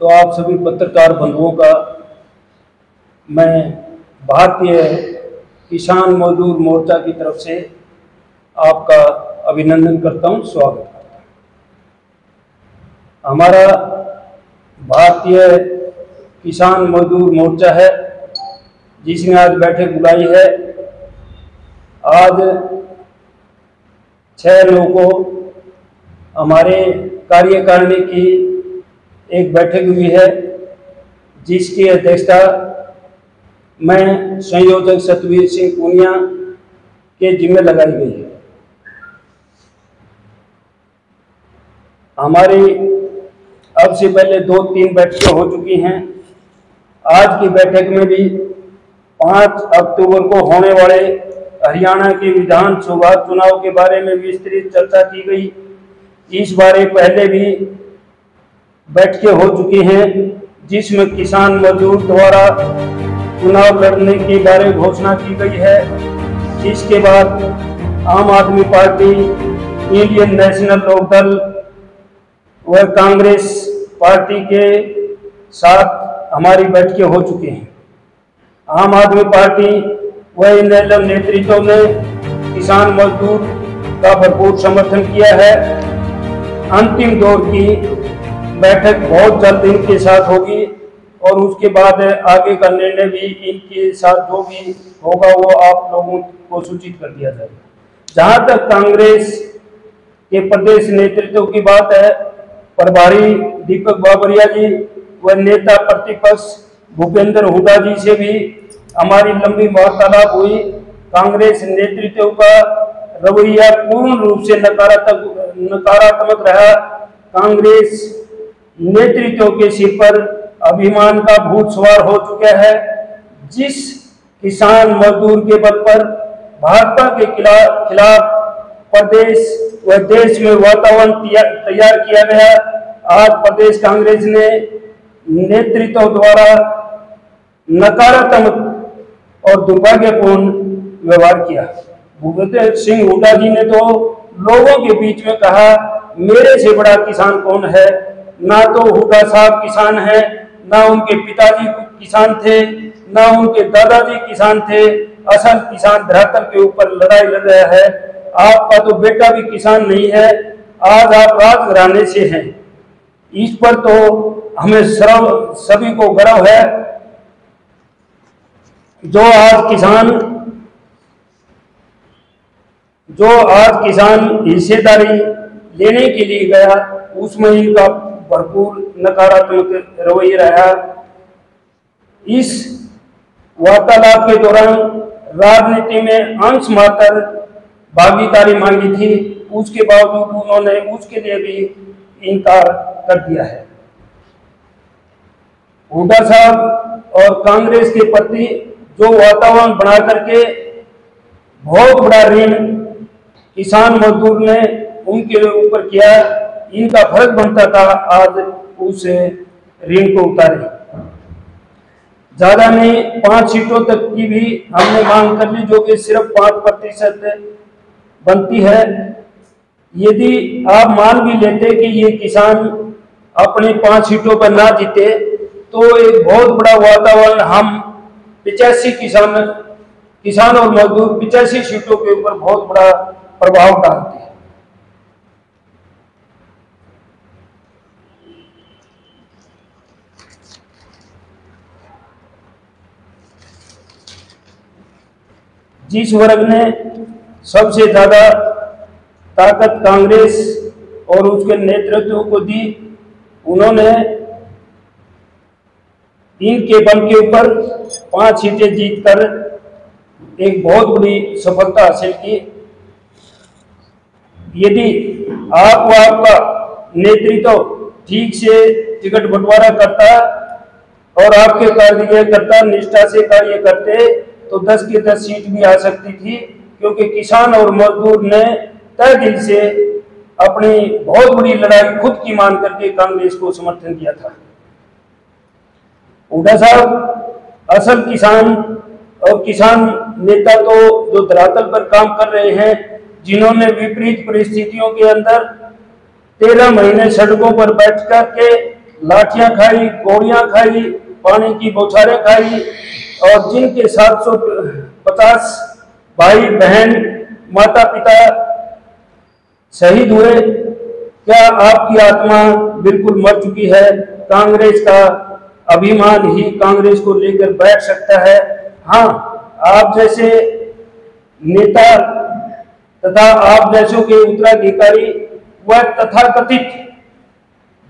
तो आप सभी पत्रकार बंधुओं का मैं भारतीय किसान मजदूर मोर्चा की तरफ़ से आपका अभिनंदन करता हूँ, स्वागत करता हूँ। हमारा भारतीय किसान मजदूर मोर्चा है जिसने आज बैठक बुलाई है। आज छह लोगों को हमारे कार्यकारिणी की एक बैठक हुई है, जिसकी अध्यक्षता मैं संयोजक सतवीर सिंह पूनिया के जिम्मे लगाई गई है। हमारी अब से पहले दो तीन बैठकें हो चुकी हैं। आज की बैठक में भी पाँच अक्टूबर को होने वाले हरियाणा के विधानसभा चुनाव के बारे में विस्तृत चर्चा की गई। इस बारे पहले भी बैठकें हो चुकी हैं, जिसमें किसान मजदूर द्वारा चुनाव लड़ने के बारे घोषणा की गई है। जिसके बाद आम आदमी पार्टी, इंडियन नेशनल लोकदल व कांग्रेस पार्टी के साथ हमारी बैठकें हो चुकी हैं। आम आदमी पार्टी व इन नेतृत्व ने किसान मजदूर का भरपूर समर्थन किया है। अंतिम दौर की बैठक बहुत जल्द इनके साथ होगी और उसके बाद आगे का निर्णय भी इनके साथ जो भी होगा वो आप लोगों को सूचित कर दिया जाएगा। जहाँ तक कांग्रेस के प्रदेश नेतृत्व की बात है, प्रभारी दीपक बाबरिया जी व नेता प्रतिपक्ष भूपेंद्र हुडा जी से भी हमारी लंबी वार्तालाप हुई। कांग्रेस नेतृत्व का रवैया पूर्ण रूप से नकारात्मक नकारात्मक रहा। कांग्रेस नेतृत्व के सिर पर अभिमान का भूत सवार हो चुका है। जिस किसान मजदूर के बल पर भाजपा के खिलाफ प्रदेश व देश में वातावरण तैयार किया गया, आज प्रदेश कांग्रेस ने नेतृत्व द्वारा नकारात्मक और दुर्भाग्यपूर्ण व्यवहार किया। भूपेंद्र सिंह हुडा जी ने तो लोगों के बीच में कहा, मेरे से बड़ा किसान कौन है? ना तो हुडा साहब किसान है, ना उनके पिताजी किसान थे, ना उनके दादाजी किसान थे। असल किसान धरातल के ऊपर लड़ाई लड़ रहा है। आपका तो बेटा भी किसान नहीं है, आज आप राज घराने से हैं। इस पर तो हमें सर्व सभी को गर्व है। जो आज किसान, जो आज किसान हिस्सेदारी लेने के लिए गया उसमें इनका भरपूर नकारात्मक रवैया रहा इस वार्तालाप के दौरान राजनीति में अंश मात्र भागीदारी मांगी थी। उसके बावजूद उन्होंने उसके लिए भी इनकार कर दिया है। हुडा साहब और कांग्रेस के प्रति जो वातावरण बना करके बहुत बड़ा ऋण किसान मजदूर ने उनके ऊपर किया इनका फ़र्ज़ बनता था, आज उस ऋण को उतारे। ज़्यादा नहीं, पाँच सीटों तक की भी हमने मांग कर ली, जो कि सिर्फ़ पाँच प्रतिशत बनती है। यदि आप मान भी लेते कि ये किसान अपनी पाँच सीटों पर ना जीते तो एक बहुत बड़ा वातावरण हम पिचासी किसान किसान और मजदूर पिचासी सीटों के ऊपर बहुत बड़ा प्रभाव डालते हैं। जिस वर्ग ने सबसे ज़्यादा ताकत कांग्रेस और उसके नेतृत्व को दी, उन्होंने इनके बल के ऊपर पाँच सीटें जीतकर एक बहुत बड़ी सफलता हासिल की। यदि आप व आपका नेतृत्व ठीक से टिकट बंटवारा करता और आपके कार्यकर्ता निष्ठा से कार्य करते तो 10 की 10 सीट भी आ सकती थी, क्योंकि किसान और मजदूर ने तय दिल से अपनी बहुत बड़ी लड़ाई खुद की मान करके कांग्रेस को समर्थन किया था। हुडा साहब, असल किसान और किसान नेता तो जो धरातल पर काम कर रहे हैं, जिन्होंने विपरीत परिस्थितियों के अंदर तेरह महीने सड़कों पर बैठ करके लाठियाँ खाई गोड़ियाँ खाई, पानी की बौछारें खाई और जिनके 750 भाई बहन माता पिता शहीद हुए, क्या आपकी आत्मा बिल्कुल मर चुकी है? कांग्रेस का अभिमान ही कांग्रेस को लेकर बैठ सकता है। हाँ आप जैसे नेता तथा आप जैसों के उत्तराधिकारी, वह तथाकथित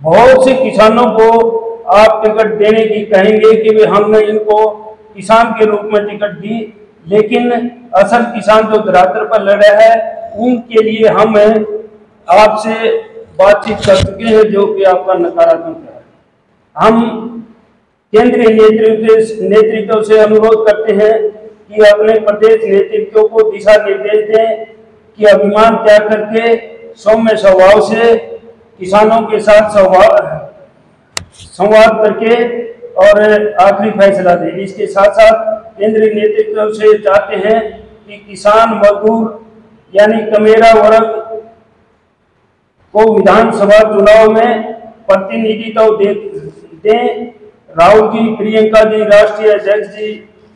बहुत से किसानों को आप टिकट देने की कहेंगे कि वे हमने इनको किसान के रूप में टिकट दी, लेकिन असल किसान जो धरातल पर लड़ रहा है, उनके लिए हम आपसे बातचीत कर चुके हैं, जो कि आपका नकारात्मक है। हम केंद्रीय नेतृत्व नेतृत्व से अनुरोध करते हैं कि अपने प्रदेश नेतृत्व को दिशा निर्देश दें कि अभिमान त्याग करके सौम्य स्वभाव से किसानों के साथ संवाद संवाद करके और आखिरी फैसला दे। इसके साथ साथ केंद्रीय नेतृत्व से चाहते हैं कि किसान मजदूर यानी कमेरा वर्ग को विधानसभा चुनाव में प्रतिनिधित्व दे, दें। राहुल जी, प्रियंका जी, राष्ट्रीय अध्यक्ष जी,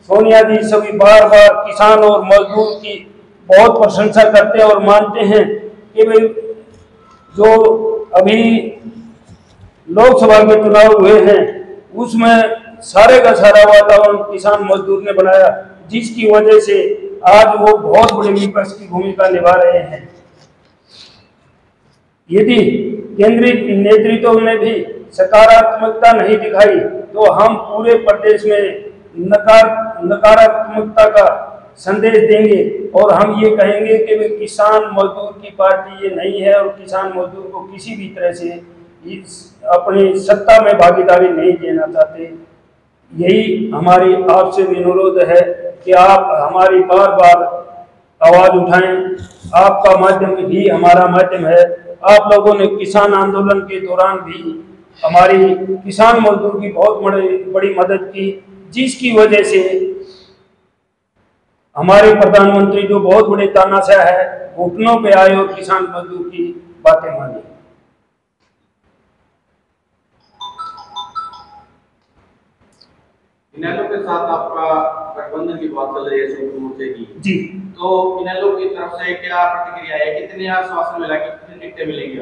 सोनिया जी सभी बार बार किसान और मजदूर की बहुत प्रशंसा करते हैं और मानते हैं कि भाई जो अभी लोकसभा के चुनाव हुए हैं उसमें सारे का सारा वातावरण किसान मजदूर ने बनाया, जिसकी वजह से आज वो बहुत बड़े विपक्ष की भूमिका निभा रहे हैं। यदि केंद्रीय नेतृत्व ने भी सकारात्मकता नहीं दिखाई तो हम पूरे प्रदेश में नकार, नकारात्मकता का संदेश देंगे और हम ये कहेंगे कि किसान मजदूर की पार्टी ये नहीं है और किसान मजदूर को किसी भी तरह से इस अपनी सत्ता में भागीदारी नहीं देना चाहते। यही हमारी आपसे भी अनुरोध है कि आप हमारी बार बार आवाज़ उठाएँ। आपका माध्यम भी हमारा माध्यम है। आप लोगों ने किसान आंदोलन के दौरान भी हमारी किसान मजदूर की बहुत बड़ी बड़ी मदद की, जिसकी वजह से हमारे प्रधानमंत्री जो बहुत बड़े तानाशाह है, घुटनों पे आए और किसान मजदूर की बातें मानी। इनेलो के साथ आपका गठबंधन की बात चल रही है संयुक्त मोर्चे की जी। तो इनेलो की तरफ़ से क्या प्रतिक्रिया है? कितने आश्वासन मिला कि कितनी टिकटें मिलेंगी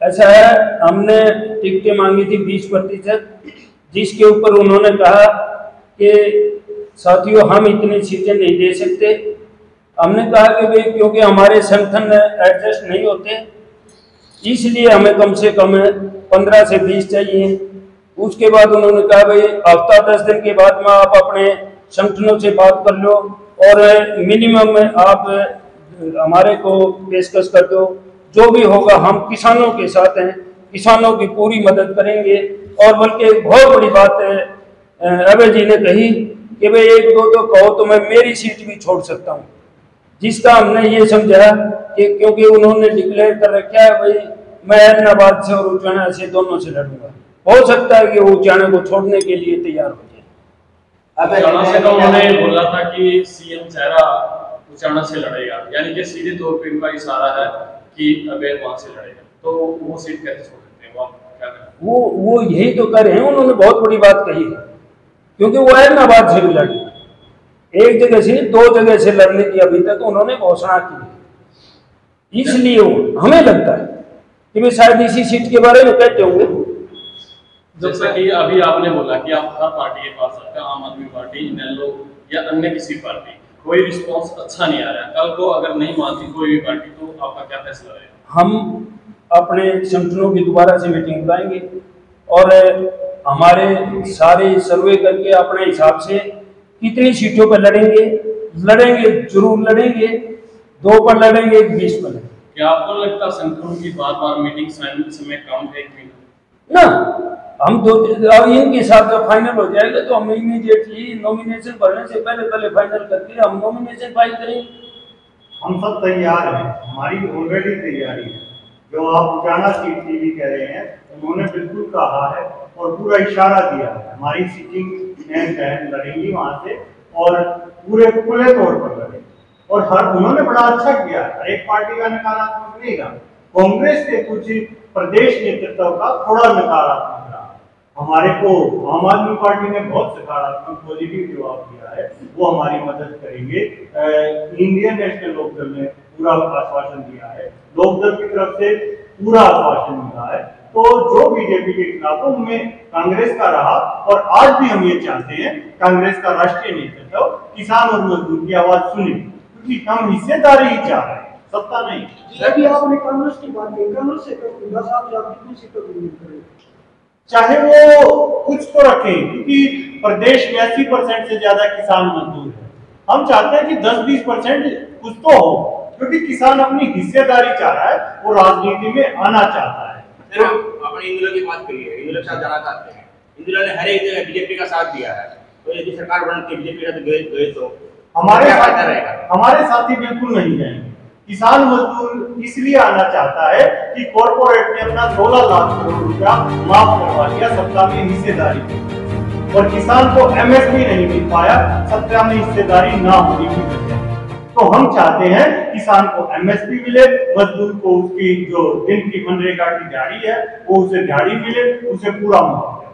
ऐसा है हमने टिकटें मांगी थी बीस प्रतिशत जिसके ऊपर उन्होंने कहा कि साथियों हम इतनी सीटें नहीं दे सकते। हमने कहा कि भाई क्योंकि हमारे संगठन एडजस्ट नहीं होते इसलिए हमें कम से कम पंद्रह से बीस चाहिए। उसके बाद उन्होंने कहा, भाई, हफ़्ता दस दिन के बाद में आप अपने संगठनों से बात कर लो और मिनिमम आप हमारे को पेशकश कर दो। जो भी होगा, हम किसानों के साथ हैं, किसानों की पूरी मदद करेंगे। और बल्कि बहुत बड़ी बात है अभय जी ने कही कि, भाई, एक दो तो कहो तो मैं मेरी सीट भी छोड़ सकता हूँ। जिसका हमने ये समझा कि क्योंकि उन्होंने डिक्लेयर कर रखा है, भाई, मैं हैदराबाद से और उचाना से दोनों से लड़ूँगा। हो सकता है कि वो उचाना को छोड़ने के लिए तैयार हो जाए। तो उन्होंने बोला था कि सीएम चेहरा उचाना से लड़ेगा। यानी कि सीधे तौर पे इनका इशारा है कि अबेर वहाँ से लड़ेगा। तो वो सीट कैसे छोड़ सकते हैं? वो वो वो यही तो कर रहे हैं। उन्होंने बहुत बड़ी बात कही है। क्योंकि वो अहमदाबाद से भी लड़े एक जगह से दो जगह से लड़ने की अभी तक उन्होंने घोषणा की इसलिए हमें लगता है कि वे शायद इसी सीट के बारे में कहते होंगे। जैसा कि अभी आपने बोला कि आप हर पार्टी के पास सकते हैं आम आदमी पार्टी नेलो या अन्य किसी पार्टी कोई रिस्पांस अच्छा नहीं आ रहा कल को अगर नहीं मानती कोई भी पार्टी तो आपका क्या फैसला रहेगा? हम अपने संगठनों की दोबारा से मीटिंग बुलाएँगे और हमारे सारे सर्वे करके अपने हिसाब से कितनी सीटों पर लड़ेंगे लड़ेंगे ज़रूर लड़ेंगे दो पर लड़ेंगे बीस पर लड़ेंगे। क्या आपको लगता संगठनों की बार बार मीटिंग समय कम है ना हम दो अब इनके साथ जब फाइनल हो जाएगा तो हम इमीडिएटली नॉमिनेशन भरने से पहले पहले फाइनल करके हम नॉमिनेशन फ़ाइल करेंगे। हम सब तैयार हैं। हमारी ऑलरेडी तैयारी है। जो आप जाना सीट टीवी कह रहे हैं, उन्होंने बिल्कुल कहा है और पूरा इशारा दिया है। हमारी सीटिंग एंड एंड लड़ेंगी वहाँ से और पूरे खुले तौर पर लड़ेंगे। और हर, उन्होंने बड़ा अच्छा किया। हर एक पार्टी का नकारात्मक नहीं रहा। कांग्रेस के कुछ प्रदेश नेतृत्व का थोड़ा नकारात्मक। हमारे को आम आदमी पार्टी ने बहुत सकारात्मक पॉजिटिव जवाब दिया है। वो हमारी मदद करेंगे। इंडियन नेशनल लोकदल ने पूरा आश्वासन दिया है। लोकदल की तरफ़ से पूरा आश्वासन मिला है। तो जो बीजेपी के खिलाफ उनमें कांग्रेस का रहा और आज भी हम ये चाहते हैं, कांग्रेस का राष्ट्रीय नेतृत्व किसान और मजदूर की आवाज़ सुने। क्योंकि हम हिस्सेदारी ही चाह रहे हैं, सत्ता नहीं। अभी आपने कांग्रेस की बात की कांग्रेस से आप कितनी सीटों उम्मीद करेंगे चाहे वो कुछ तो रखें क्योंकि प्रदेश में अस्सी परसेंट से ज़्यादा किसान मजदूर है। हम चाहते हैं कि 10-20 परसेंट कुछ तो हो क्योंकि किसान अपनी हिस्सेदारी चाह रहा है वो राजनीति में आना चाहता है। अपने इंदुला की बात करिए इंदुला के साथ जाना चाहते हैं। इंदुला ने हर एक जगह बीजेपी का साथ दिया है तो यदि सरकार बनती बीजेपी का साथ गए तो। हमारे साथ रहेगा? हमारे साथी बिल्कुल नहीं जाएँगे किसान मजदूर इसलिए आना चाहता है कि कॉरपोरेट ने अपना 16 लाख करोड़ रुपया माफ़ करवा दिया सत्ता में हिस्सेदारी और किसान को एमएसपी नहीं मिल पाया सत्ता में हिस्सेदारी ना होने की वजह। तो हम चाहते हैं किसान को एमएसपी मिले मजदूर को उसकी जो दिन की मनरेगा की दिहाड़ी है वो उसे दिहाड़ी मिले उसे पूरा मुआवजा